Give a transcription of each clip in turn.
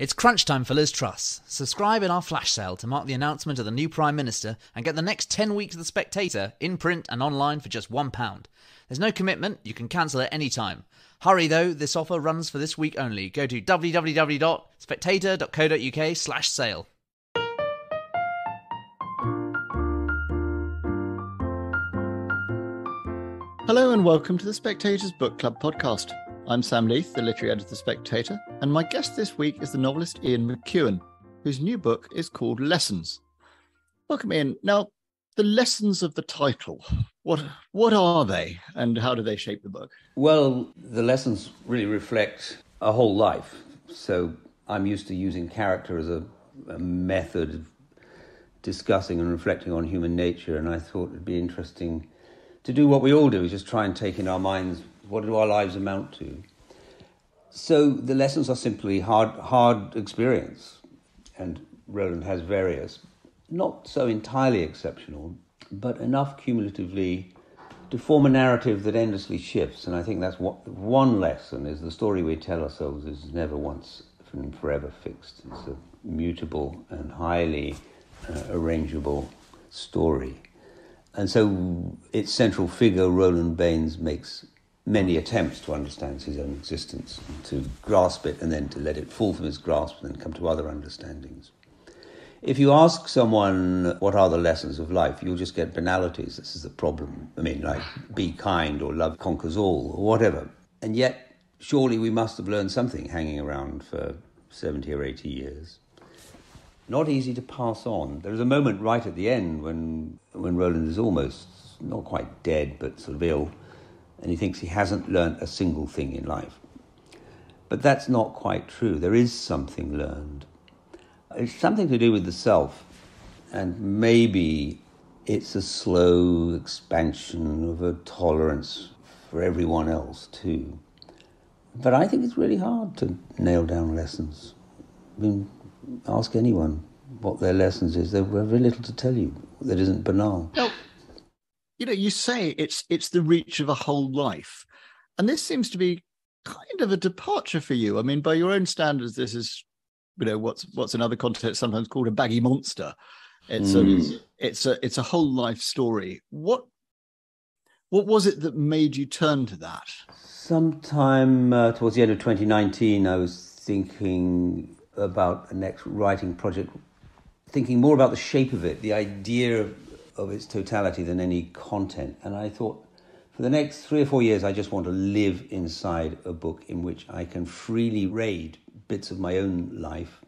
It's crunch time for Liz Truss. Subscribe in our flash sale to mark the announcement of the new Prime Minister and get the next 10 weeks of The Spectator in print and online for just £1. There's no commitment, you can cancel at any time. Hurry though, this offer runs for this week only. Go to www.spectator.co.uk slash sale. Hello and welcome to the Spectator's Book Club podcast. I'm Sam Leith, the literary editor of The Spectator, and my guest this week is the novelist Ian McEwan, whose new book is called Lessons. Welcome, Ian. Now, the lessons of the title, what what are they and how do they shape the book? Well, the lessons really reflect a whole life. So I'm used to using character as a, a method of discussing and reflecting on human nature, and I thought it'd be interesting to do what we all do, is just try and take in our minds what do our lives amount to. So the lessons are simply hard, hard experience, and Roland has various, not so entirely exceptional, but enough cumulatively to form a narrative that endlessly shifts. And I think that's what one lesson is: the story we tell ourselves is never once and forever fixed. It's a mutable and highly uh, arrangeable story. And so its central figure, Roland Baines, makes many attempts to understand his own existence, to grasp it and then to let it fall from his grasp and then come to other understandings. If you ask someone what are the lessons of life, you'll just get banalities. This is the problem. I mean, like be kind or love conquers all or whatever. And yet, surely we must have learned something hanging around for 70 or 80 years. Not easy to pass on. There is a moment right at the end when, when Roland is almost not quite dead, but sort of ill and he thinks he hasn't learnt a single thing in life. But that's not quite true. There is something learned. It's something to do with the self, and maybe it's a slow expansion of a tolerance for everyone else too. But I think it's really hard to nail down lessons. I mean, ask anyone what their lessons is. They've very little to tell you that isn't banal. No, you know, you say it's it's the reach of a whole life, and this seems to be kind of a departure for you. I mean, by your own standards, this is you know what's what's another context sometimes called a baggy monster. It's mm. a it's a it's a whole life story. What what was it that made you turn to that? Sometime uh, towards the end of 2019, I was thinking about a next writing project, thinking more about the shape of it, the idea of of its totality than any content. And I thought, for the next three or four years, I just want to live inside a book in which I can freely raid bits of my own life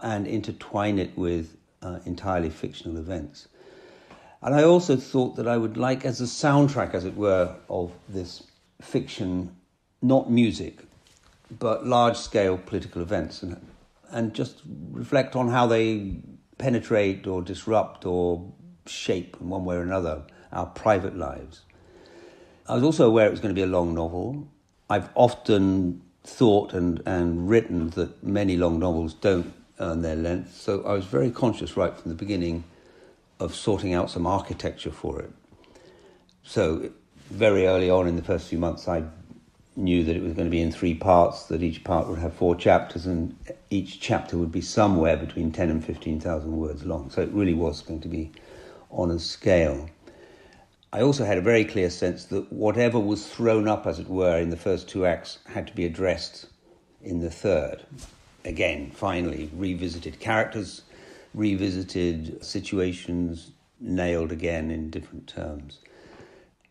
and intertwine it with uh, entirely fictional events. And I also thought that I would like, as a soundtrack, as it were, of this fiction, not music, but large scale political events, and, and just reflect on how they penetrate or disrupt or shape in one way or another our private lives. I was also aware it was going to be a long novel. I've often thought and, and written that many long novels don't earn their length, so I was very conscious right from the beginning of sorting out some architecture for it. So, very early on in the first few months, I knew that it was going to be in three parts, that each part would have four chapters, and each chapter would be somewhere between 10 and 15,000 words long. So, it really was going to be on a scale. I also had a very clear sense that whatever was thrown up, as it were, in the first two acts had to be addressed in the third. Again, finally, revisited characters, revisited situations, nailed again in different terms.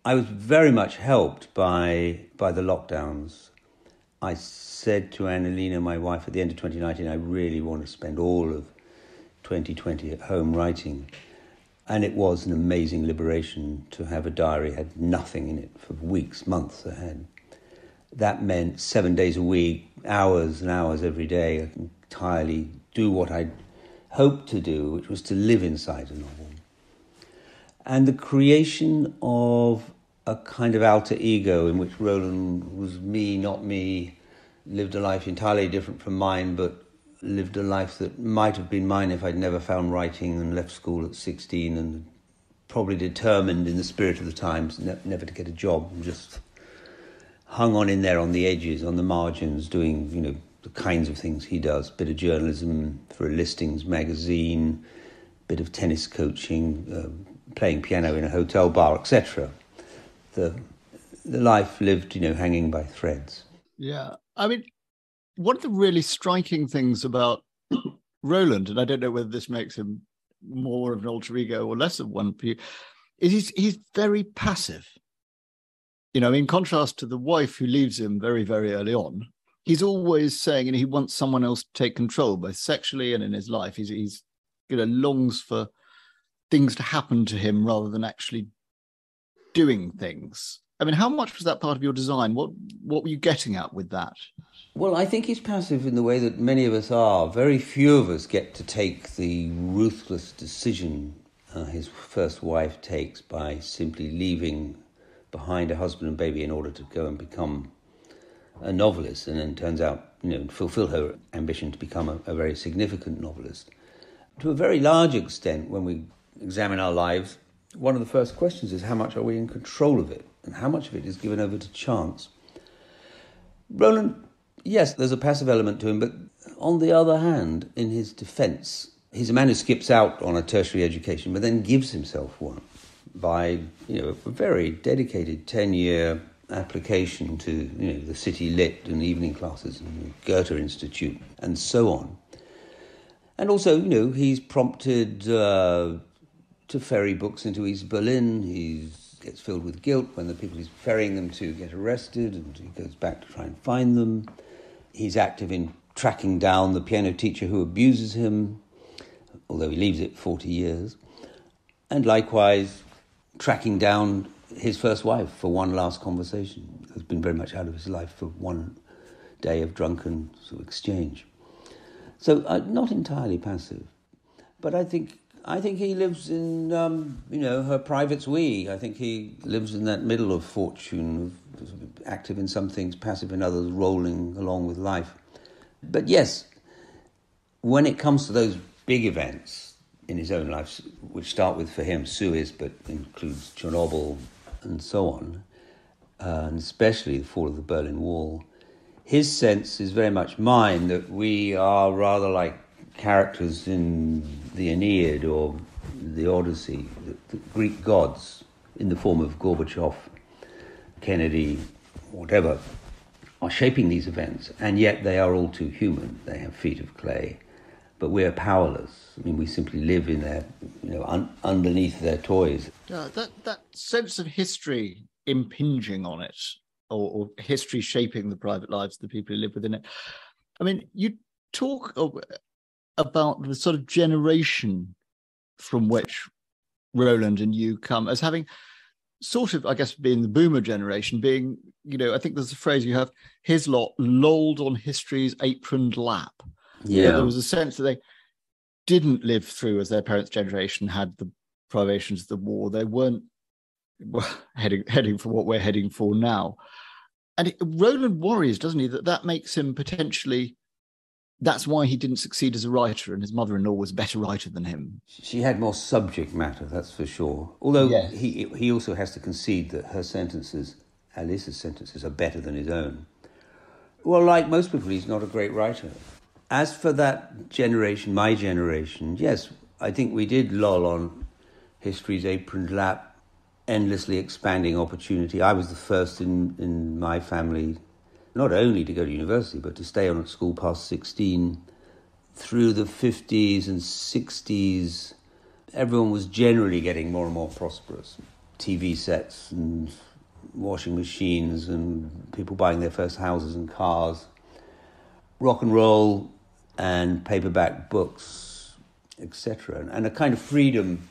I was very much helped by, by the lockdowns. I said to Annalena, my wife, at the end of 2019, I really want to spend all of 2020 at home writing. And it was an amazing liberation to have a diary had nothing in it for weeks, months ahead. That meant seven days a week, hours and hours every day, entirely do what I'd hoped to do, which was to live inside a novel. And the creation of a kind of alter ego in which Roland was me, not me, lived a life entirely different from mine, but lived a life that might have been mine if I'd never found writing and left school at 16 and probably determined in the spirit of the times ne- never to get a job and just hung on in there on the edges, on the margins, doing, you know, the kinds of things he does bit of journalism for a listings magazine, bit of tennis coaching, uh, playing piano in a hotel bar, etc. The, the life lived, you know, hanging by threads. Yeah. I mean, one of the really striking things about Roland, and I don't know whether this makes him more of an alter ego or less of one for you, is he's, he's very passive. You know, in contrast to the wife who leaves him very, very early on, he's always saying, and he wants someone else to take control, both sexually and in his life. He's, he's you know, longs for things to happen to him rather than actually doing things. I mean, how much was that part of your design? What what were you getting at with that? Well, I think he's passive in the way that many of us are. Very few of us get to take the ruthless decision uh, his first wife takes by simply leaving behind a husband and baby in order to go and become a novelist, and then turns out, you know, fulfill her ambition to become a, a very significant novelist. To a very large extent, when we examine our lives, one of the first questions is how much are we in control of it, and how much of it is given over to chance. Roland, yes, there's a passive element to him, but on the other hand, in his defense, he's a man who skips out on a tertiary education, but then gives himself one by you know a very dedicated ten year application to you know, the City Lit and evening classes and the Goethe Institute and so on. And also, you know, he's prompted uh, to ferry books into East Berlin. He gets filled with guilt when the people he's ferrying them to get arrested, and he goes back to try and find them. He's active in tracking down the piano teacher who abuses him, although he leaves it 40 years. And likewise, tracking down his first wife for one last conversation. Has been very much out of his life for one day of drunken sort of exchange. So uh, not entirely passive, but I think I think he lives in um, you know her private's we. I think he lives in that middle of fortune, active in some things, passive in others, rolling along with life. But yes, when it comes to those big events in his own life, which start with for him Suez, but includes Chernobyl, and so on, uh, and especially the fall of the Berlin Wall, his sense is very much mine that we are rather like characters in the Aeneid or the Odyssey, the, the Greek gods in the form of Gorbachev, Kennedy, whatever, are shaping these events, and yet they are all too human. They have feet of clay, but we're powerless. I mean, we simply live in their, you know, un- underneath their toys. Yeah, that that sense of history impinging on it, or, or history shaping the private lives of the people who live within it. I mean, you talk about the sort of generation from which Roland and you come as having sort of, I guess, being the boomer generation, being, you know, I think there's a phrase you have, his lot lolled on history's aproned lap. Yeah. You know, there was a sense that they didn't live through as their parents' generation had the privations of the war. They weren't well, heading heading for what we're heading for now. And it, Roland worries, doesn't he, that that makes him potentially. That's why he didn't succeed as a writer, and his mother-in-law was a better writer than him. She had more subject matter, that's for sure. Although yes. he he also has to concede that her sentences, Alissa's sentences, are better than his own. Well, like most people, he's not a great writer. As for that generation, my generation, yes, I think we did loll on history's aproned lap, endlessly expanding opportunity. I was the first in, in my family not only to go to university, but to stay on at school past 16. Through the 50s and 60s, everyone was generally getting more and more prosperous. TV sets and washing machines and people buying their first houses and cars. Rock and roll and paperback books, etc., and a kind of freedom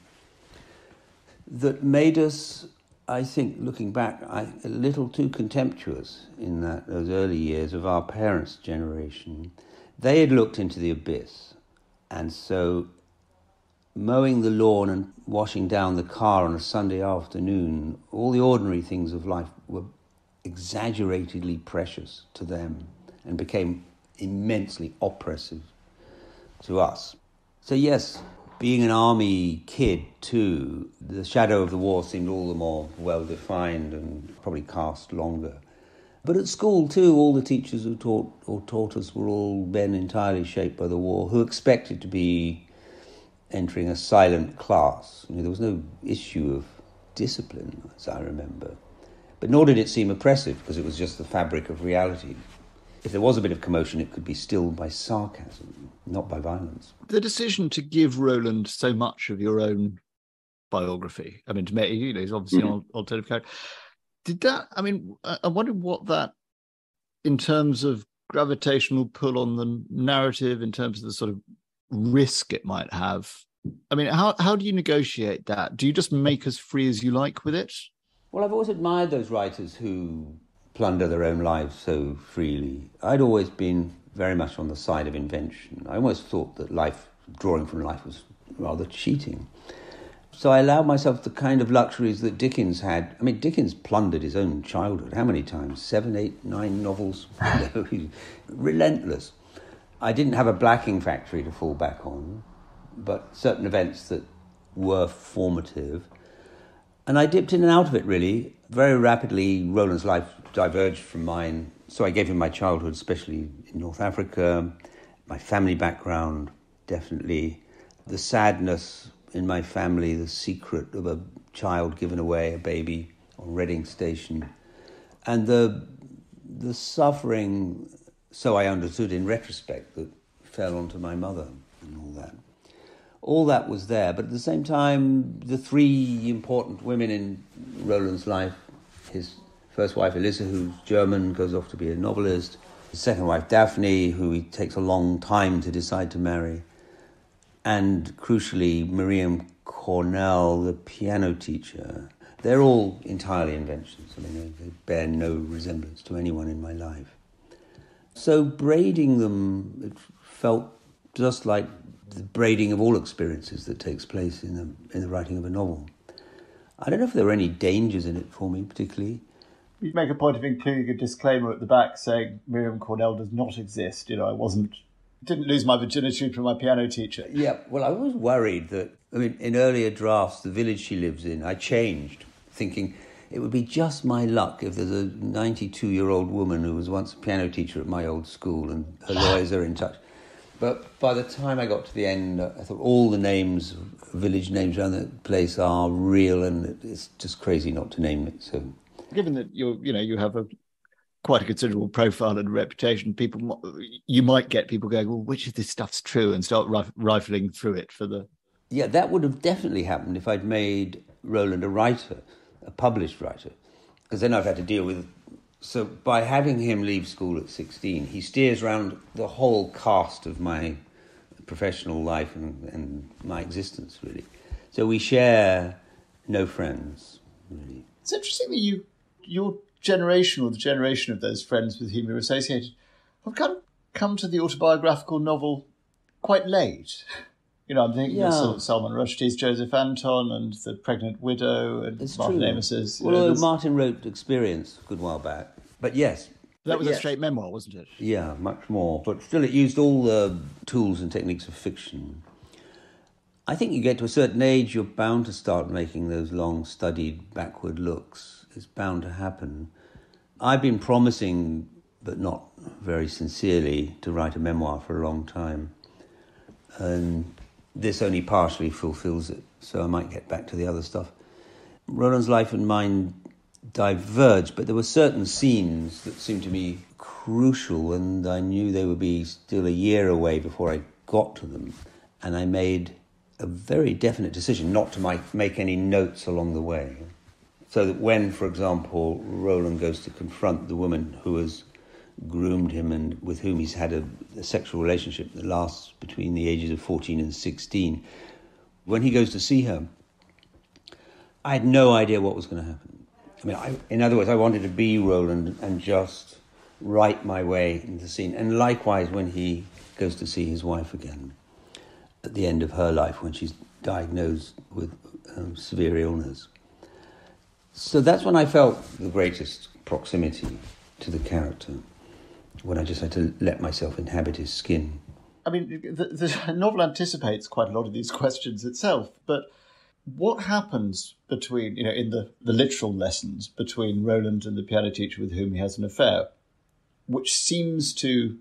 that made us, I think, looking back, I, a little too contemptuous in that those early years of our parents' generation. They had looked into the abyss, and so mowing the lawn and washing down the car on a Sunday afternoon, all the ordinary things of life were exaggeratedly precious to them and became immensely oppressive to us. So, yes, being an army kid too, the shadow of the war seemed all the more well defined and probably cast longer. But at school too, all the teachers who taught or taught us were all men entirely shaped by the war, who expected to be entering a silent class. I mean, there was no issue of discipline, as I remember. But nor did it seem oppressive, because it was just the fabric of reality. If there was a bit of commotion, it could be stilled by sarcasm, not by violence. The decision to give Roland so much of your own biography, I mean, to make, you know, he's obviously mm-hmm. an alternative character. Did that, I mean, I wonder what that, in terms of gravitational pull on the narrative, in terms of the sort of risk it might have. I mean, how, how do you negotiate that? Do you just make as free as you like with it? Well, I've always admired those writers who plunder their own lives so freely. I'd always been very much on the side of invention. I almost thought that life, drawing from life, was rather cheating. So I allowed myself the kind of luxuries that Dickens had. I mean, Dickens plundered his own childhood. How many times? Seven, eight, nine novels? Relentless. I didn't have a blacking factory to fall back on, but certain events that were formative. And I dipped in and out of it really. Very rapidly, Roland's life diverged from mine. So I gave him my childhood, especially in North Africa, my family background, definitely. The sadness in my family, the secret of a child given away, a baby on Reading Station, and the the suffering so I understood in retrospect that fell onto my mother and all that. All that was there, but at the same time, the three important women in Roland's life his first wife, Alissa, who's German, goes off to be a novelist, his second wife, Daphne, who he takes a long time to decide to marry, and crucially, Miriam Cornell, the piano teacher. They're all entirely inventions. I mean, they bear no resemblance to anyone in my life. So braiding them, it felt just like the braiding of all experiences that takes place in the, in the writing of a novel. I don't know if there were any dangers in it for me particularly. You make a point of including a disclaimer at the back saying Miriam Cornell does not exist. You know, I wasn't didn't lose my virginity from my piano teacher. Yeah, well, I was worried that I mean, in earlier drafts, the village she lives in, I changed, thinking it would be just my luck if there's a 92 year old woman who was once a piano teacher at my old school and her ah. lawyers are in touch. But by the time I got to the end, I thought all the names, village names around the place are real, and it's just crazy not to name it. So, given that you're, you know you have a quite a considerable profile and reputation, people you might get people going, well, which of this stuff's true, and start rif- rifling through it for the. Yeah, that would have definitely happened if I'd made Roland a writer a published writer, because then I've had to deal with. So by having him leave school at 16, he steers around the whole cast of my professional life and, and my existence, really. So we share no friends, really. It's interesting that you, your generation or the generation of those friends with whom you're associated, have come, come to the autobiographical novel quite late. You know, I'm thinking yeah. of Salman Rushdie's Joseph Anton and The Pregnant Widow and it's Martin true. Amis's. Well, know, Martin wrote Experience a good while back. But yes. That was yes. a straight memoir, wasn't it? Yeah, much more. But still, it used all the tools and techniques of fiction. I think you get to a certain age, you're bound to start making those long studied backward looks. It's bound to happen. I've been promising, but not very sincerely, to write a memoir for a long time. And this only partially fulfills it, so I might get back to the other stuff. Roland's life and mine diverged, but there were certain scenes that seemed to me crucial, and I knew they would be still a year away before I got to them. And I made a very definite decision not to make any notes along the way. So that when, for example, Roland goes to confront the woman who has groomed him and with whom he's had a, a, sexual relationship that lasts between the ages of 14 and 16. When he goes to see her, I had no idea what was going to happen. I mean, I, in other words, I wanted to be Roland and just write my way into the scene. And likewise, when he goes to see his wife again at the end of her life, when she's diagnosed with um, severe illness. So that's when I felt the greatest proximity to the character when I just had to let myself inhabit his skin. I mean, the, the novel anticipates quite a lot of these questions itself, but what happens between, you know, in the, the literal lessons between Roland and the piano teacher with whom he has an affair, which seems to,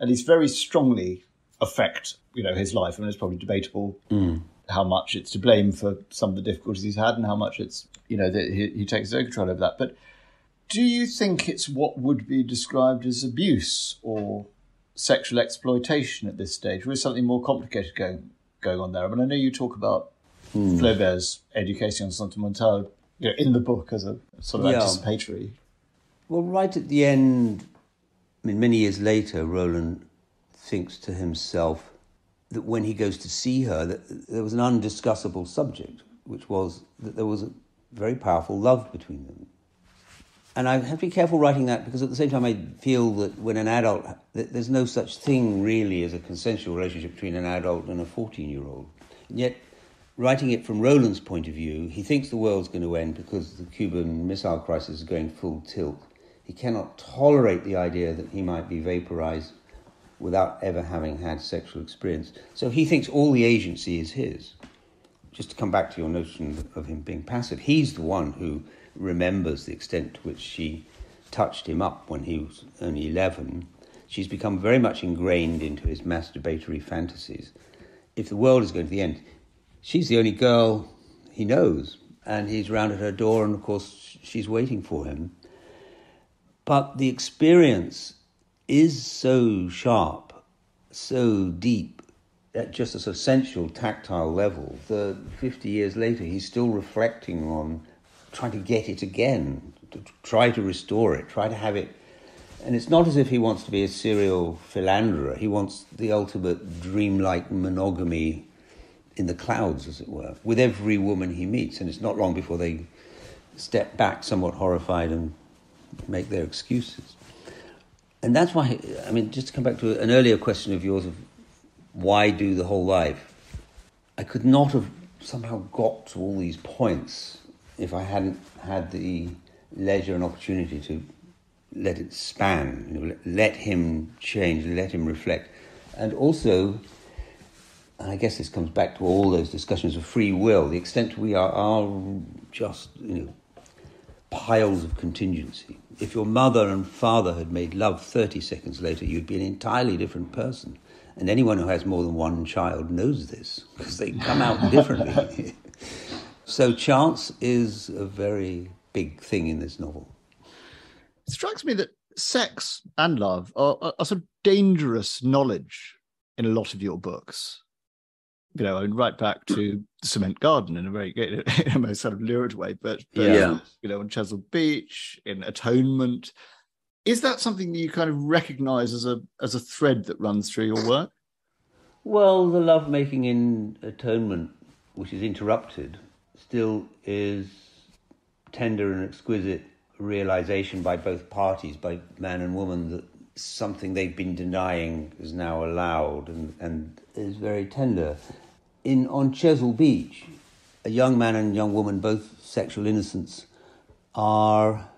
at least very strongly, affect, you know, his life. I mean, it's probably debatable mm. How much it's to blame for some of the difficulties he's had and how much it's, you know, that he, he takes his own control over that. But do you think it's what would be described as abuse or sexual exploitation at this stage, or is something more complicated going going on there? I mean, I know you talk about mm. Flaubert's Education on Sentimentale you know, in the book as a sort of yeah. anticipatory. Well, right at the end, I mean, many years later, Roland thinks to himself that when he goes to see her, that there was an undiscussable subject, which was that there was a very powerful love between them. And I have to be careful writing that because at the same time I feel that when an adult, there's no such thing really as a consensual relationship between an adult and a 14 year old. Yet writing it from Roland's point of view, he thinks the world's going to end because the Cuban Missile Crisis is going full tilt. He cannot tolerate the idea that he might be vaporized without ever having had sexual experience. So he thinks all the agency is his. Just to come back to your notion of him being passive, he's the one who remembers the extent to which she touched him up when he was only 11. She's become very much ingrained into his masturbatory fantasies. If the world is going to the end, she's the only girl he knows, and he's round at her door, and of course, she's waiting for him. But the experience is so sharp, so deep, at just a sort of sensual, tactile level, that 50 years later, he's still reflecting on trying to get it again, to try to restore it, try to have it. And it's not as if he wants to be a serial philanderer. He wants the ultimate dreamlike monogamy in the clouds, as it were, with every woman he meets. And it's not long before they step back, somewhat horrified, and make their excuses. And that's why, I mean, just to come back to an earlier question of yours of why do the whole life, I could not have somehow got to all these points if I hadn't had the leisure and opportunity to let it span, you know, let him change, let him reflect. And also, and I guess this comes back to all those discussions of free will, the extent we are, are just, you know, piles of contingency. If your mother and father had made love 30 seconds later, you'd be an entirely different person. And anyone who has more than one child knows this because they come out differently. so chance is a very big thing in this novel. It strikes me that sex and love are, are, sort of dangerous knowledge in a lot of your books you know, and right back to the cement garden in a very good, in a most sort of lurid way, but, but yeah, you know, on Chesil Beach, in Atonement, is that something that you kind of recognise as a as a thread that runs through your work? Well, the love making in Atonement, which is interrupted, still is tender and exquisite realization by both parties, by man and woman, that something they've been denying is now allowed and, and is very tender. In on Chesil Beach, a young man and young woman, both sexual innocents, are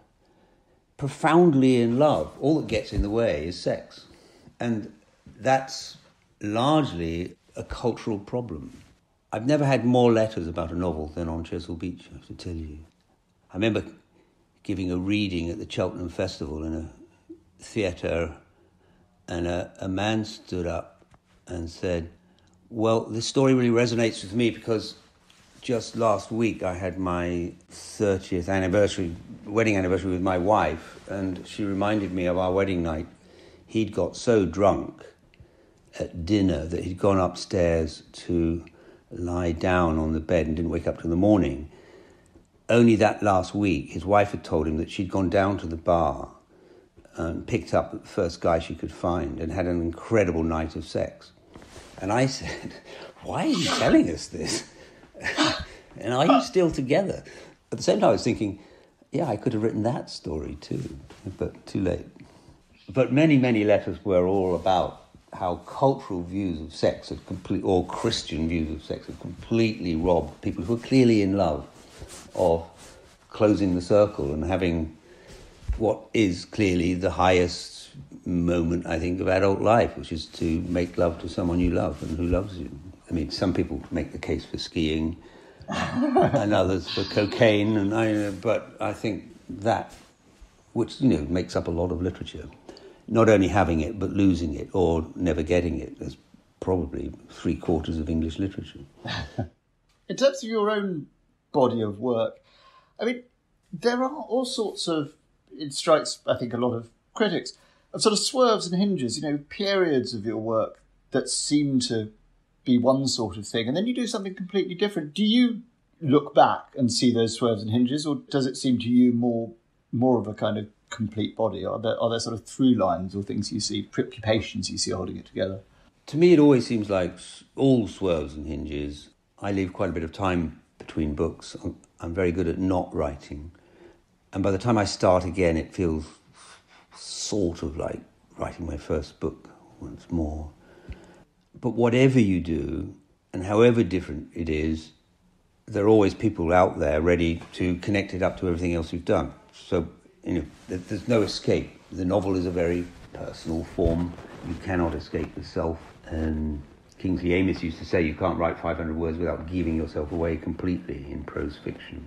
profoundly in love. All that gets in the way is sex. And that's largely a cultural problem. I've never had more letters about a novel than on Chesil Beach, I have to tell you. I remember giving a reading at the Cheltenham Festival in a theatre, and a, a man stood up and said, Well, this story really resonates with me because just last week I had my 30th anniversary, wedding anniversary with my wife, and she reminded me of our wedding night. He'd got so drunk at dinner that he'd gone upstairs to lie down on the bed and didn't wake up till the morning. Only that last week, his wife had told him that she'd gone down to the bar and picked up the first guy she could find and had an incredible night of sex. And I said, Why are you telling us this? and are you still together? At the same time, I was thinking, Yeah, I could have written that story too, but too late. But many, many letters were all about how cultural views of sex have or Christian views of sex have completely robbed people who are clearly in love of closing the circle and having what is clearly the highest moment, I think, of adult life, which is to make love to someone you love and who loves you. I mean, some people make the case for skiing, and others for cocaine. And I, but I think that, which you know makes up a lot of literature, not only having it but losing it or never getting it, is probably three quarters of English literature. In terms of your own body of work, I mean, there are all sorts of. It strikes, I think, a lot of critics sort of swerves and hinges. You know, periods of your work that seem to be one sort of thing, and then you do something completely different. Do you look back and see those swerves and hinges, or does it seem to you more more of a kind of complete body? Are there are there sort of through lines or things you see, preoccupations you see holding it together? To me, it always seems like all swerves and hinges. I leave quite a bit of time between books. I'm very good at not writing, and by the time I start again, it feels sort of like writing my first book once more. But whatever you do, and however different it is, there are always people out there ready to connect it up to everything else you've done. So, you know, there's no escape. The novel is a very personal form. You cannot escape the self. And Kingsley Amis used to say you can't write 500 words without giving yourself away completely in prose fiction.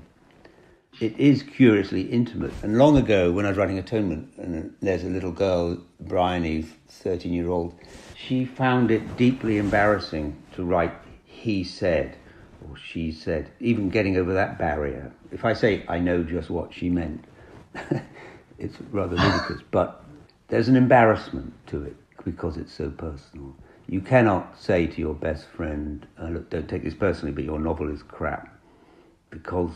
It is curiously intimate. And long ago, when I was writing Atonement, and there's a little girl, Bryony, 13 year old, she found it deeply embarrassing to write he said or she said, even getting over that barrier. If I say I know just what she meant, it's rather ludicrous, but there's an embarrassment to it because it's so personal. You cannot say to your best friend, uh, look, don't take this personally, but your novel is crap, because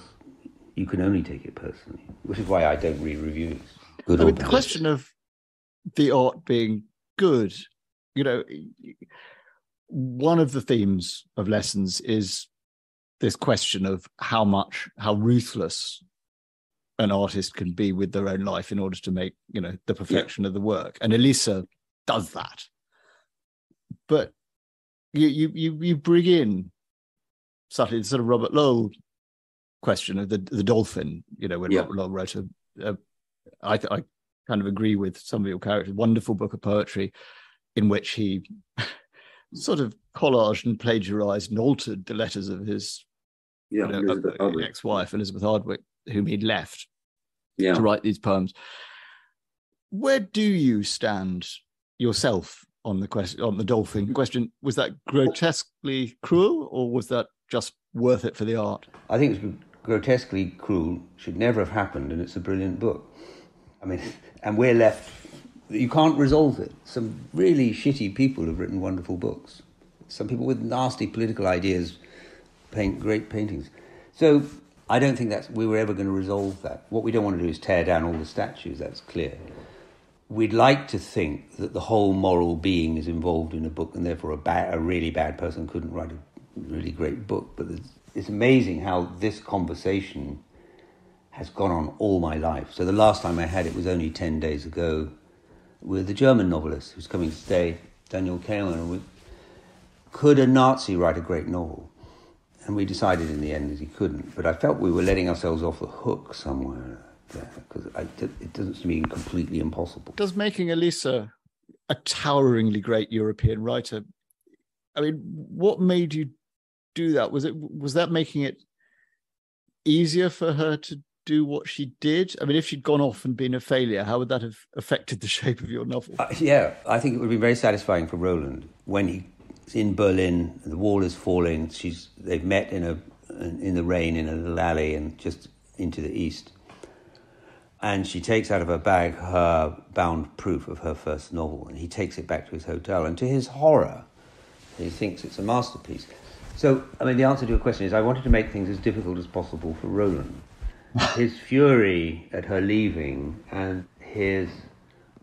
you can only take it personally, which is why I don't read reviews. Good I mean, the question of the art being good you know, one of the themes of lessons is this question of how much, how ruthless an artist can be with their own life in order to make, you know, the perfection yeah. of the work. And Alissa does that. But you you you, you bring in subtly the sort of Robert Lowell question of the the dolphin, you know, when yeah. Robert Lowell wrote a, a I, I kind of agree with some of your characters, wonderful book of poetry in which he sort of collaged and plagiarized and altered the letters of his yeah, you know, uh, ex-wife Elizabeth Hardwick, whom he'd left yeah. to write these poems. Where do you stand yourself on the question on the dolphin question? Was that grotesquely cruel, or was that just worth it for the art? I think it's grotesquely cruel. Should never have happened, and it's a brilliant book. I mean, and we're left you can't resolve it. Some really shitty people have written wonderful books. Some people with nasty political ideas paint great paintings. So I don't think that we were ever going to resolve that. What we don't want to do is tear down all the statues, that's clear. We'd like to think that the whole moral being is involved in a book and therefore a, bad, a really bad person couldn't write a really great book. But it's, it's amazing how this conversation has gone on all my life. So the last time I had it was only 10 days ago with a German novelist who's coming to stay, Daniel Kehlmann. We, could a Nazi write a great novel? And we decided in the end that he couldn't. But I felt we were letting ourselves off the hook somewhere there because it doesn't seem completely impossible. Does making Alissa a toweringly great European writer? I mean, what made you do that? Was it was that making it easier for her to do what she did? I mean, if she'd gone off and been a failure, how would that have affected the shape of your novel? Uh, yeah, I think it would be very satisfying for Roland when he's in Berlin, the wall is falling. She's they've met in a in the rain in a little alley and just into the east. And she takes out of her bag her bound proof of her first novel, and he takes it back to his hotel. And to his horror, he thinks it's a masterpiece. So, I mean, the answer to your question is I wanted to make things as difficult as possible for Roland his fury at her leaving and his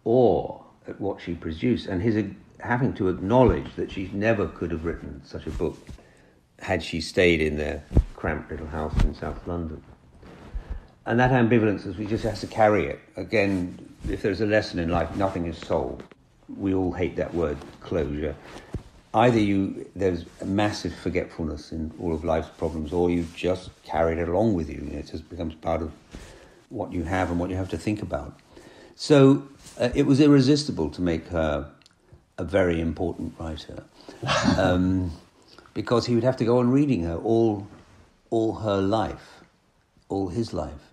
awe at what she produced and his having to acknowledge that she never could have written such a book had she stayed in their cramped little house in South London. And that ambivalence is we just has to carry it. Again, if there's a lesson in life, nothing is solved. We all hate that word, closure either you there's a massive forgetfulness in all of life's problems, or you've just carry it along with you. It just becomes part of what you have and what you have to think about. So uh, it was irresistible to make her a very important writer, um, because he would have to go on reading her all all her life, all his life.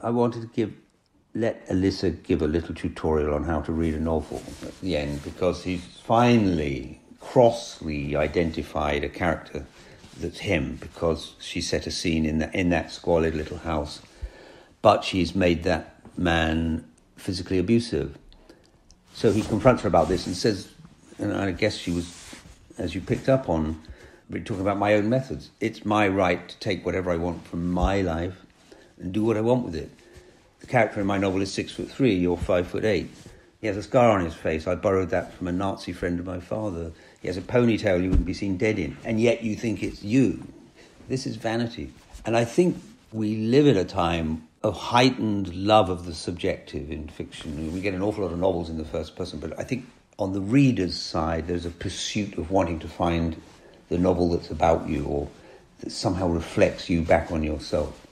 I wanted to give let Alissa give a little tutorial on how to read a novel at the end because he's finally crossly identified a character that's him because she set a scene in that in that squalid little house, but she's made that man physically abusive. So he confronts her about this and says, and I guess she was, as you picked up on, talking about my own methods. It's my right to take whatever I want from my life and do what I want with it. The character in my novel is six foot three, you're five foot eight. He has a scar on his face. I borrowed that from a Nazi friend of my father. He has a ponytail you wouldn't be seen dead in, and yet you think it's you. This is vanity. And I think we live in a time of heightened love of the subjective in fiction. We get an awful lot of novels in the first person, but I think on the reader's side, there's a pursuit of wanting to find the novel that's about you or that somehow reflects you back on yourself.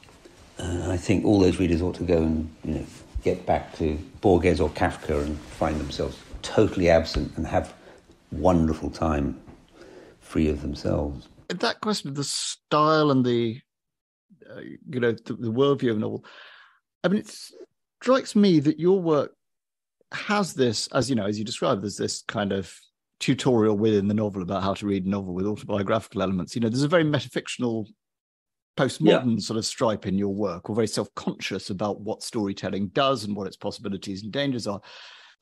Uh, I think all those readers ought to go and you know get back to Borges or Kafka and find themselves totally absent and have wonderful time free of themselves. That question of the style and the uh, you know the, the worldview of a novel. I mean, it strikes me that your work has this, as you know, as you described, there's this kind of tutorial within the novel about how to read a novel with autobiographical elements. You know, there's a very metafictional, postmodern yeah. sort of stripe in your work, or very self-conscious about what storytelling does and what its possibilities and dangers are.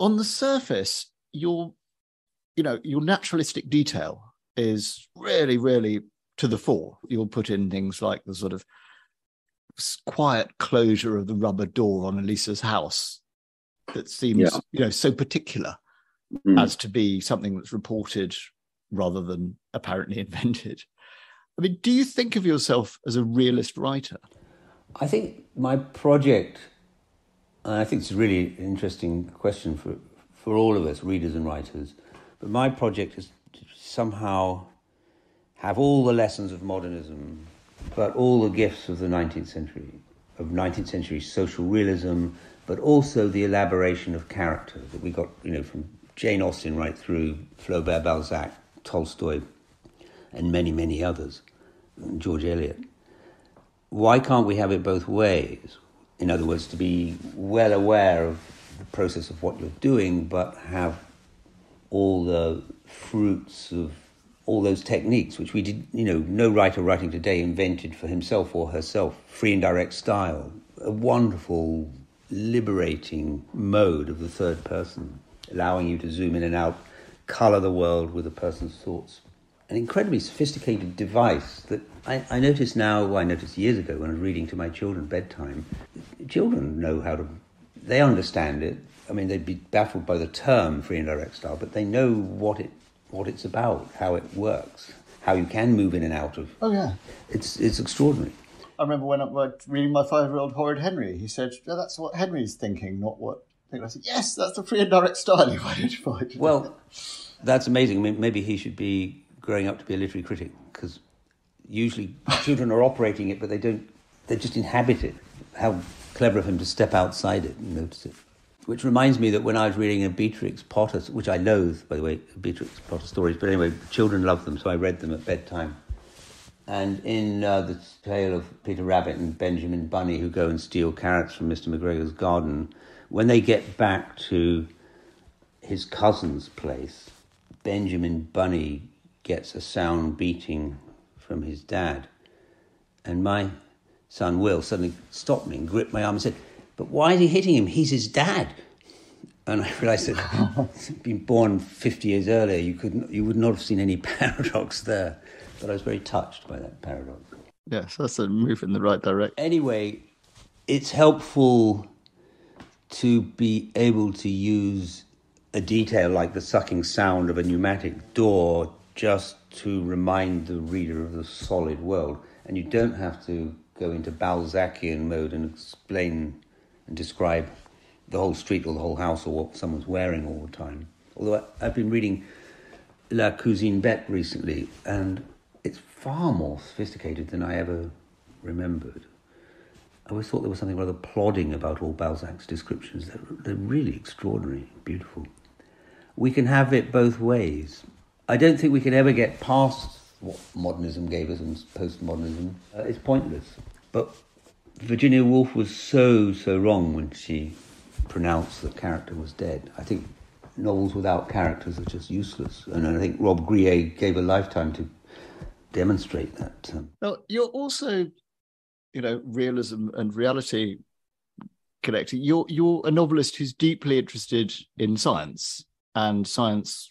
On the surface, your, you know, your naturalistic detail is really, really to the fore. You'll put in things like the sort of quiet closure of the rubber door on Alissa's house that seems, yeah. you know, so particular mm. as to be something that's reported rather than apparently invented. I mean, do you think of yourself as a realist writer? I think my project, and I think it's a really interesting question for, for all of us, readers and writers, but my project is to somehow have all the lessons of modernism, but all the gifts of the 19th century, of 19th century social realism, but also the elaboration of character that we got, you know, from Jane Austen right through Flaubert, Balzac, Tolstoy, and many, many others, George Eliot. Why can't we have it both ways? In other words, to be well aware of the process of what you're doing, but have all the fruits of all those techniques, which we did, you know, no writer writing today invented for himself or herself. Free indirect style, a wonderful, liberating mode of the third person allowing you to zoom in and out, color the world with a person's thoughts. An incredibly sophisticated device that I, I now, I noticed years ago when I was reading to my children bedtime. Children know how to, they understand it. I mean, they'd be baffled by the term free indirect style, but they know what it what it's about, how it works, how you can move in and out of. Oh yeah, it's it's extraordinary. I remember when I was reading my five-year-old Horrid Henry. He said, oh, "That's what Henry's thinking, not what I said, yes, that's the free and direct style you've identified. Well, that's amazing. I mean, maybe he should be growing up to be a literary critic because usually children are operating it, but they don't. They just inhabit it. How clever of him to step outside it and notice it. Which reminds me that when I was reading a Beatrix Potter, which I loathe, by the way, Beatrix Potter stories, but anyway, children love them, so I read them at bedtime. And in uh, the tale of Peter Rabbit and Benjamin Bunny, who go and steal carrots from Mr. McGregor's garden, when they get back to his cousin's place, Benjamin Bunny gets a sound beating from his dad. And my son Will suddenly stopped me and gripped my arm and said, But why is he hitting him? He's his dad. And I realized that being born 50 years earlier, you, couldn't, you would not have seen any paradox there. But I was very touched by that paradox. Yes, that's a move in the right direction. Anyway, it's helpful to be able to use a detail like the sucking sound of a pneumatic door just to remind the reader of the solid world. And you don't have to go into Balzacian mode and explain and describe the whole street or the whole house or what someone's wearing all the time. Although I've been reading La Cousine Bette recently, and it's far more sophisticated than I ever remembered. I always thought there was something rather plodding about all Balzac's descriptions. They're, they're really extraordinary, beautiful. We can have it both ways. I don't think we can ever get past what modernism gave us and postmodernism uh, is pointless. But Virginia Woolf was so, so wrong when she pronounced that character was dead. I think novels without characters are just useless. And I think Robbe-Grillet gave a lifetime to demonstrate that. Um. Well, you're also, you know, realism and reality connecting. You're you're a novelist who's deeply interested in science, and science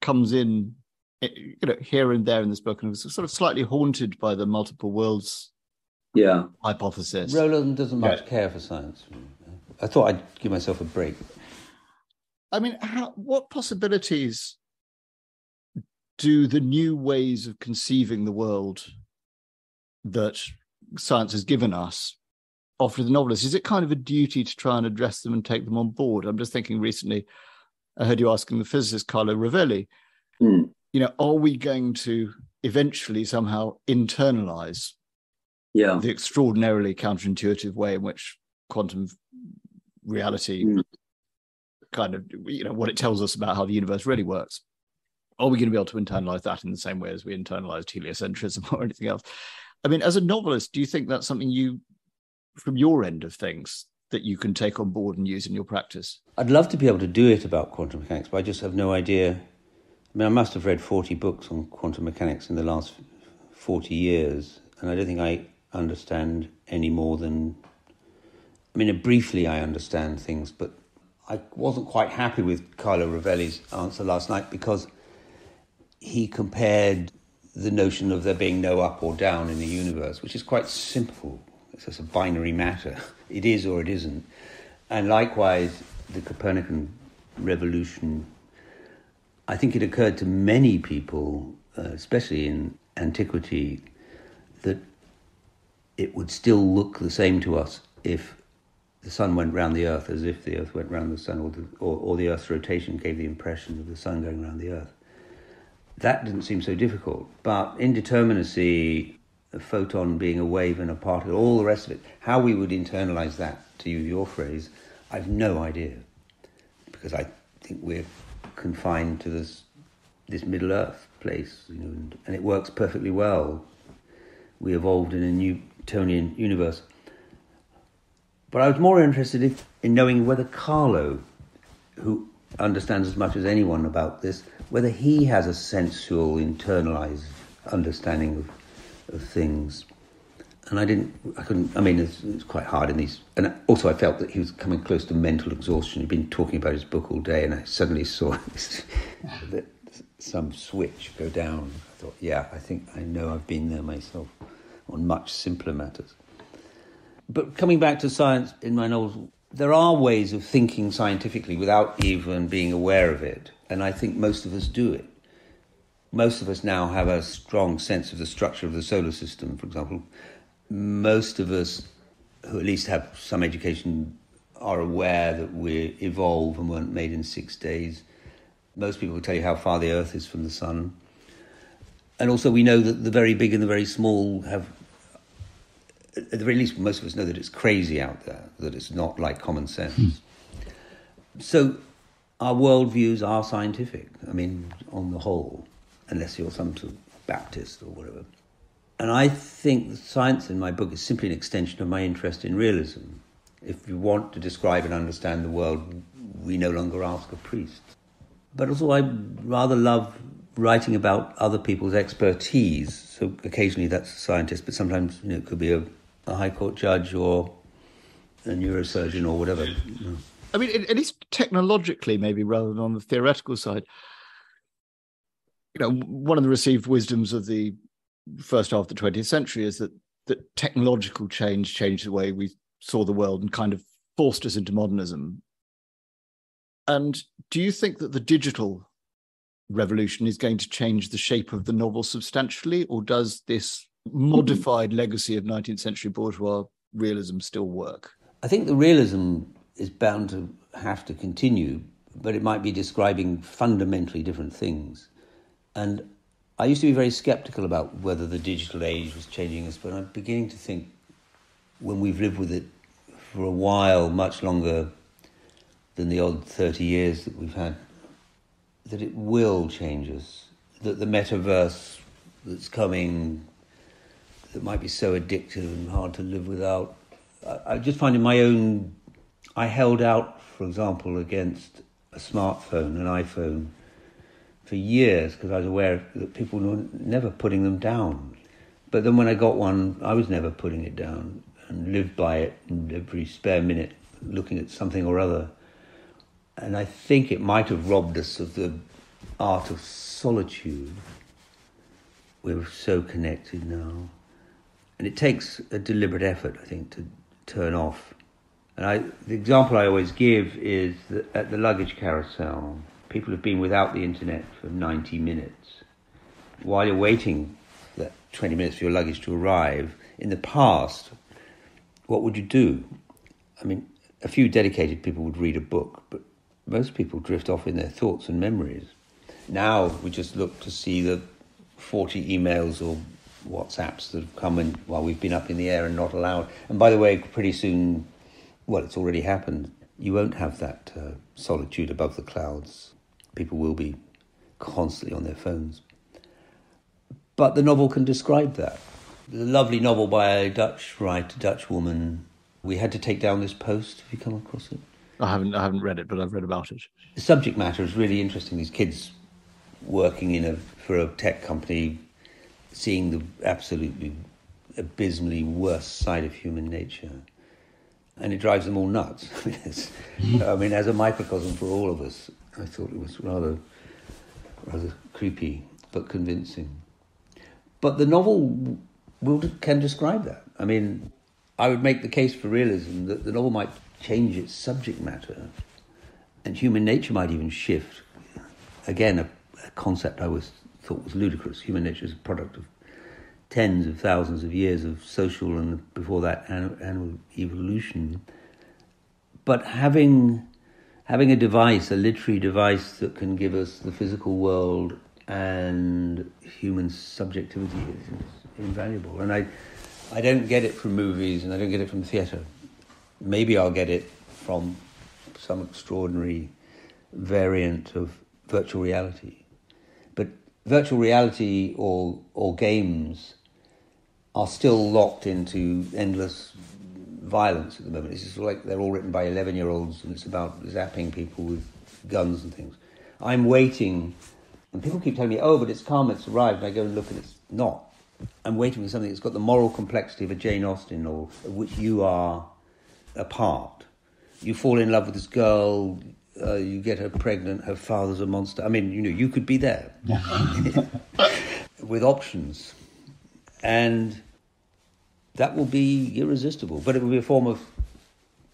comes in, eh, you know, here and there in this book, and was sort of slightly haunted by the multiple worlds. Yeah, hypothesis. Roland doesn't much yeah. care for science. I thought I'd give myself a break. I mean, how, what possibilities do the new ways of conceiving the world that science has given us offer the novelist? Is it kind of a duty to try and address them and take them on board? I'm just thinking recently, I heard you asking the physicist Carlo Rovelli, mm. you know, are we going to eventually somehow internalize yeah. the extraordinarily counterintuitive way in which quantum reality mm kind of you know what it tells us about how the universe really works. Are we going to be able to internalize that in the same way as we internalized heliocentrism or anything else? I mean as a novelist do you think that's something you from your end of things that you can take on board and use in your practice? I'd love to be able to do it about quantum mechanics but i just have no idea. I mean i must have read 40 books on quantum mechanics in the last 40 years and i don't think i understand any more than i mean briefly i understand things but I wasn't quite happy with Carlo Rovelli's answer last night because he compared the notion of there being no up or down in the universe, which is quite simple. It's just a binary matter. It is or it isn't. And likewise, the Copernican revolution, I think it occurred to many people, uh, especially in antiquity, it would still look the same to us if the sun went round the earth as if the earth went round the sun, or the, or, or the earth's rotation gave the impression of the sun going round the earth. That didn't seem so difficult. But indeterminacy, a photon being a wave and a particle, all the rest of it, how we would internalize that, to use your phrase, I've no idea. Because I think we're confined to this, this Middle Earth place, you know, and, and it works perfectly well. We evolved in a Newtonian universe. But I was more interested in, in knowing whether Carlo, who understands as much as anyone about this, whether he has a sensual, internalized understanding of, of things. And I didn't, I couldn't, I mean, it's, it's quite hard in these. And also, I felt that he was coming close to mental exhaustion. He'd been talking about his book all day, and I suddenly saw that some switch go down. I thought, yeah, I think I know I've been there myself on much simpler matters. But coming back to science in my novels, there are ways of thinking scientifically without even being aware of it. And I think most of us do it. Most of us now have a strong sense of the structure of the solar system, for example. Most of us, who at least have some education, are aware that we evolve and weren't made in six days. Most people will tell you how far the Earth is from the Sun. And also, we know that the very big and the very small have at the very least, most of us know that it's crazy out there, that it's not like common sense. Hmm. So our worldviews are scientific, I mean, on the whole, unless you're some sort of Baptist or whatever. And I think the science in my book is simply an extension of my interest in realism. If you want to describe and understand the world, we no longer ask a priest. But also, I rather love writing about other people's expertise. So occasionally that's a scientist, but sometimes you know, it could be a a high court judge or a neurosurgeon or whatever. I mean, at least technologically, maybe rather than on the theoretical side. You know, one of the received wisdoms of the first half of the 20th century is that that technological change changed the way we saw the world and kind of forced us into modernism. And do you think that the digital revolution is going to change the shape of the novel substantially, or does this modified mm-hmm. legacy of 19th century bourgeois realism still work? I think the realism is bound to have to continue, but it might be describing fundamentally different things. And I used to be very skeptical about whether the digital age was changing us, but I'm beginning to think when we've lived with it for a while, much longer than the odd 30 years that we've had, that it will change us, that the metaverse that's coming that might be so addictive and hard to live without. I, I just find in my own, I held out, for example, against a smartphone, an iPhone, for years because I was aware that people were never putting them down. But then when I got one, I was never putting it down and lived by it and every spare minute looking at something or other. And I think it might have robbed us of the art of solitude. We're so connected now. And it takes a deliberate effort, I think, to turn off. And I, the example I always give is at the luggage carousel, people have been without the internet for 90 minutes. While you're waiting that 20 minutes for your luggage to arrive, in the past, what would you do? I mean, a few dedicated people would read a book, but most people drift off in their thoughts and memories. Now we just look to see the 40 emails or WhatsApps that have come in while we've been up in the air and not allowed. And by the way, pretty soon, well, it's already happened. You won't have that uh, solitude above the clouds. People will be constantly on their phones. But the novel can describe that. A lovely novel by a Dutch writer, Dutch woman. We had to take down this post. Have you come across it? I haven't. I haven't read it, but I've read about it. The subject matter is really interesting. These kids working in a for a tech company, seeing the absolutely abysmally worst side of human nature, and it drives them all nuts. I mean, as a microcosm for all of us, I thought it was rather rather creepy but convincing. But the novel will, can describe that. I mean, I would make the case for realism that the novel might change its subject matter, and human nature might even shift. Again, a, a concept I was thought was ludicrous. Human nature is a product of tens of thousands of years of social and before that animal evolution. But having having a device, a literary device that can give us the physical world and human subjectivity is, is invaluable. And I, I don't get it from movies and I don't get it from theatre. Maybe I'll get it from some extraordinary variant of virtual reality. But virtual reality or, or games are still locked into endless violence at the moment. It's just like they're all written by 11 year olds and it's about zapping people with guns and things. I'm waiting, and people keep telling me, oh, but it's come, it's arrived, and I go and look and it's not. I'm waiting for something that's got the moral complexity of a Jane Austen or of which you are a part. You fall in love with this girl, uh, you get her pregnant, her father's a monster. I mean, you know, you could be there with options. And that will be irresistible. But it will be a form of,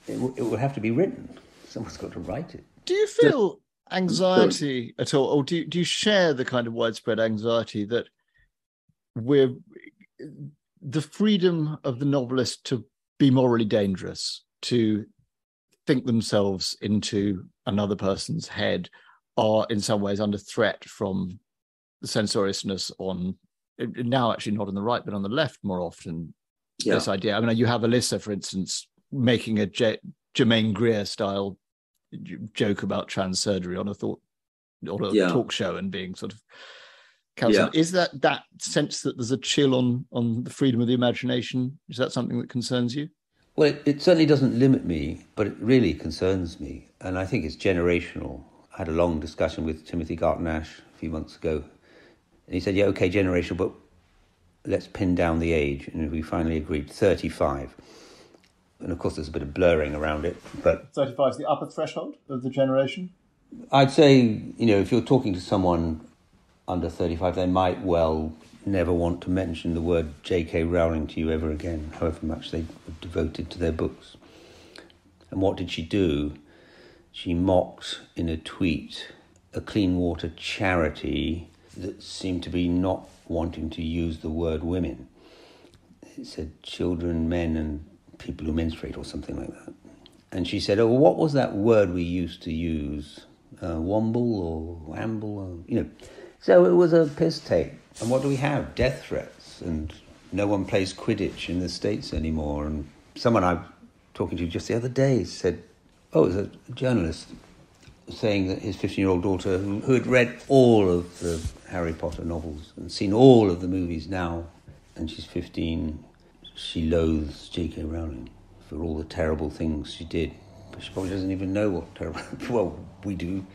it will, it will have to be written. Someone's got to write it. Do you feel anxiety at all, or do you, do you share the kind of widespread anxiety that we're the freedom of the novelist to be morally dangerous, to think themselves into another person's head, are in some ways under threat from the censoriousness on now actually not on the right but on the left more often yeah. this idea. I mean, you have Alissa, for instance, making a J- Germaine Greer style joke about trans surgery on a thought on a yeah. talk show and being sort of. Yeah. Is that that sense that there's a chill on on the freedom of the imagination? Is that something that concerns you? Well, it, it certainly doesn't limit me, but it really concerns me, and I think it's generational. I had a long discussion with Timothy Garton Ash a few months ago, and he said, "Yeah, okay, generational, but let's pin down the age. And we finally agreed 35. And of course, there's a bit of blurring around it. But 35 is the upper threshold of the generation? I'd say, you know, if you're talking to someone under 35, they might well never want to mention the word J.K. Rowling to you ever again, however much they were devoted to their books. And what did she do? She mocked in a tweet a clean water charity that seemed to be not wanting to use the word women. It said children, men, and people who menstruate, or something like that. And she said, "Oh, what was that word we used to use? Uh, womble or wamble? Or, you know." So it was a piss take. And what do we have? Death threats, and no one plays Quidditch in the states anymore. And someone I was talking to just the other day said, "Oh, it was a journalist." saying that his 15 year old daughter, who, had read all of the Harry Potter novels and seen all of the movies now, and she's 15, she loathes J.K. Rowling for all the terrible things she did. But she probably doesn't even know what terrible. well, we do.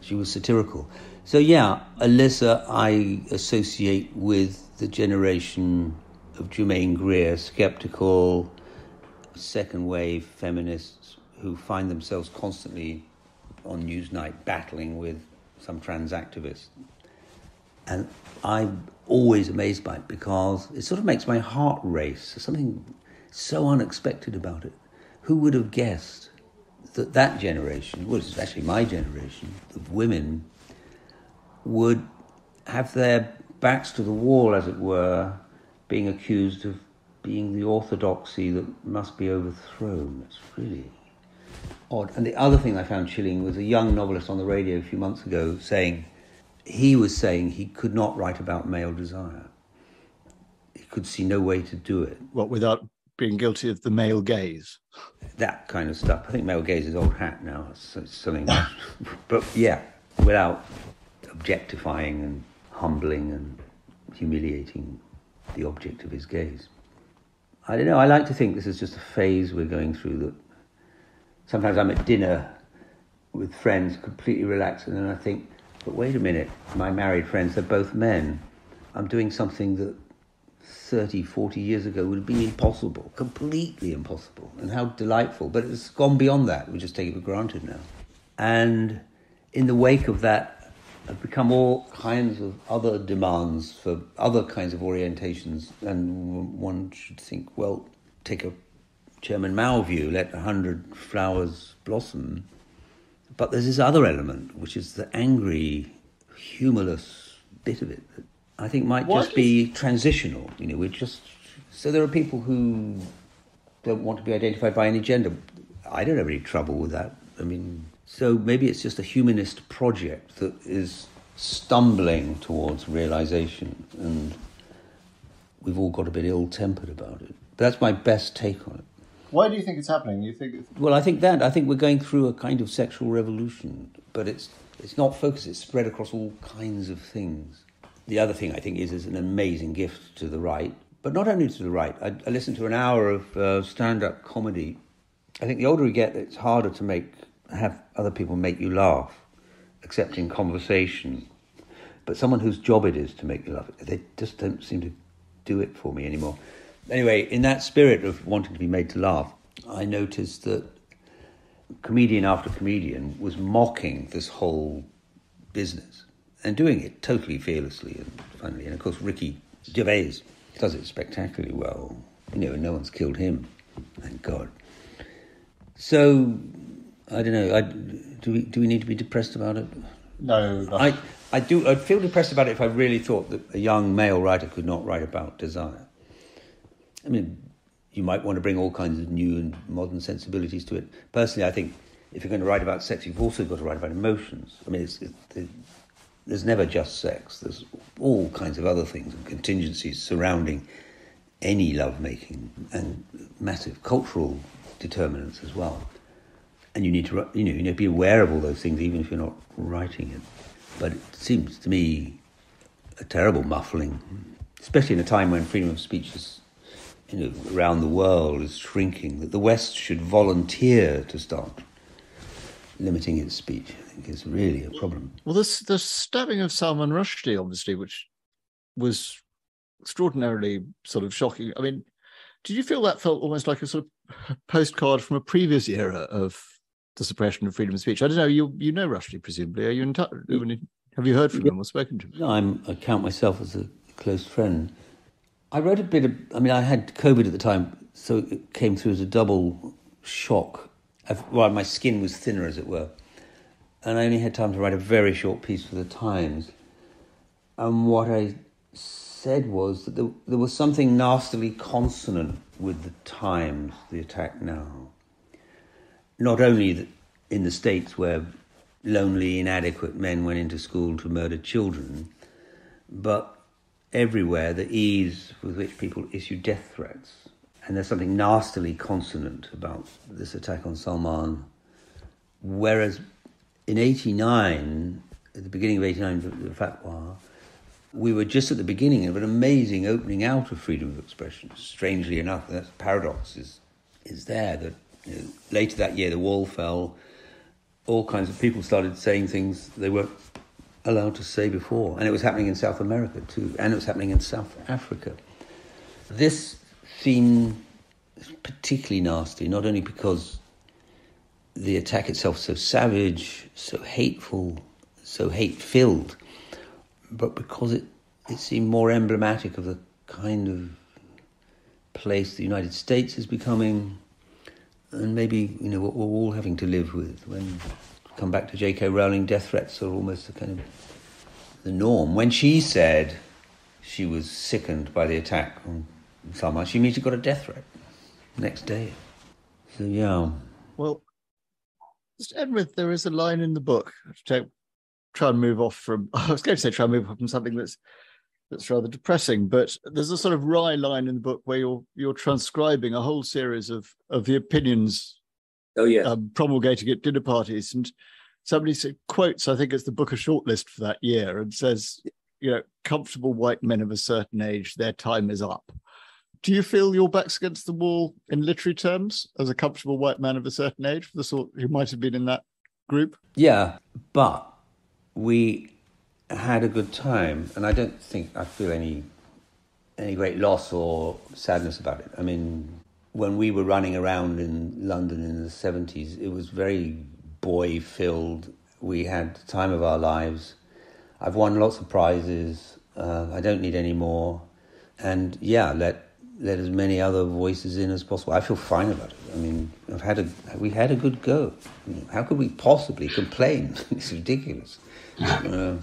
She was satirical. So, yeah, Alissa, I associate with the generation of Germaine Greer, skeptical, second wave feminists who find themselves constantly on Newsnight battling with some trans activist. And I'm always amazed by it because it sort of makes my heart race. There's something so unexpected about it. Who would have guessed that that generation, well, it's actually my generation, of women would have their backs to the wall, as it were, being accused of being the orthodoxy that must be overthrown. It's really odd. And the other thing I found chilling was a young novelist on the radio a few months ago saying he was saying he could not write about male desire. He could see no way to do it. What, without being guilty of the male gaze? That kind of stuff. I think male gaze is old hat now. It's, it's something, but yeah, without objectifying and humbling and humiliating the object of his gaze. I don't know. I like to think this is just a phase we're going through that sometimes I'm at dinner with friends, completely relaxed, and then I think, but wait a minute, my married friends, they're both men. I'm doing something that 30, 40 years ago would have been impossible, completely impossible. And how delightful. But it's gone beyond that. We just take it for granted now. And in the wake of that, have become all kinds of other demands for other kinds of orientations. And one should think, well, take a Chairman Mao view, let a hundred flowers blossom. But there's this other element, which is the angry, humorless bit of it that I think might what just be transitional. You know, we're just so there are people who don't want to be identified by any gender. I don't have any trouble with that. I mean, so maybe it's just a humanist project that is stumbling towards realization, and we've all got a bit ill tempered about it. But that's my best take on it. Why do you think it's happening? You think? Well, I think that I think we're going through a kind of sexual revolution, but it's it's not focused. It's spread across all kinds of things. The other thing I think is is an amazing gift to the right, but not only to the right. I, I listened to an hour of uh, stand-up comedy. I think the older we get, it's harder to make have other people make you laugh, except in conversation. But someone whose job it is to make you laugh, they just don't seem to do it for me anymore. Anyway, in that spirit of wanting to be made to laugh, I noticed that comedian after comedian was mocking this whole business and doing it totally fearlessly and funnily. And of course, Ricky Gervais does it spectacularly well. You know, no one's killed him, thank God. So I don't know. I, do we do we need to be depressed about it? No. I I do. I'd feel depressed about it if I really thought that a young male writer could not write about desire. I mean, you might want to bring all kinds of new and modern sensibilities to it. Personally, I think if you're going to write about sex, you've also got to write about emotions. I mean, it's, it, there's never just sex. There's all kinds of other things and contingencies surrounding any lovemaking and massive cultural determinants as well and you need to you know you need to be aware of all those things even if you're not writing it. But it seems to me a terrible muffling, especially in a time when freedom of speech is you know around the world is shrinking. That the West should volunteer to start limiting its speech. Think is really a problem. Well, this the stabbing of Salman Rushdie, obviously, which was extraordinarily sort of shocking. I mean, did you feel that felt almost like a sort of postcard from a previous era of the suppression of freedom of speech. I don't know. You you know Rushdie, presumably. Are you in touch? Have you heard from yeah. him or spoken to him? No, I'm, I count myself as a close friend. I wrote a bit of. I mean, I had COVID at the time, so it came through as a double shock. Well, my skin was thinner, as it were, and I only had time to write a very short piece for the Times. And what I said was that there, there was something nastily consonant with the Times, the attack now not only in the States where lonely, inadequate men went into school to murder children, but everywhere the ease with which people issue death threats. And there's something nastily consonant about this attack on Salman. Whereas in 89, at the beginning of 89, the fatwa, we were just at the beginning of an amazing opening out of freedom of expression. Strangely enough, that paradox is, is there that you know, later that year the wall fell, all kinds of people started saying things they weren't allowed to say before. And it was happening in South America too, and it was happening in South Africa. This seemed particularly nasty, not only because the attack itself so savage, so hateful, so hate filled, but because it, it seemed more emblematic of the kind of place the United States is becoming, and maybe you know what we're all having to live with. When come back to J.K. Rowling, death threats are almost a kind of the norm. When she said she was sickened by the attack on Salman, she immediately got a death threat next day. So yeah. Well, just end with there is a line in the book to try and move off from. I was going to say try and move off from something that's that's rather depressing, but there's a sort of wry line in the book where you're you're transcribing a whole series of of the opinions. Oh yeah, um, promulgating at dinner parties, and somebody said, quotes, I think it's the book Booker shortlist for that year, and says, you know, comfortable white men of a certain age, their time is up. Do you feel your back's against the wall in literary terms as a comfortable white man of a certain age, for the sort who might have been in that group? Yeah, but we had a good time, and I don't think I feel any any great loss or sadness about it. I mean, when we were running around in London in the seventies, it was very boy filled. We had the time of our lives. I've won lots of prizes. Uh, I don't need any more. And yeah, let let as many other voices in as possible. I feel fine about it. I mean, I've had a we had a good go. How could we possibly complain? it's ridiculous. Uh,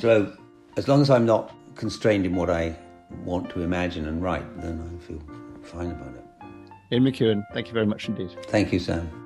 so, as long as I'm not constrained in what I want to imagine and write, then I feel fine about it. Ian McEwan, thank you very much indeed. Thank you, Sam.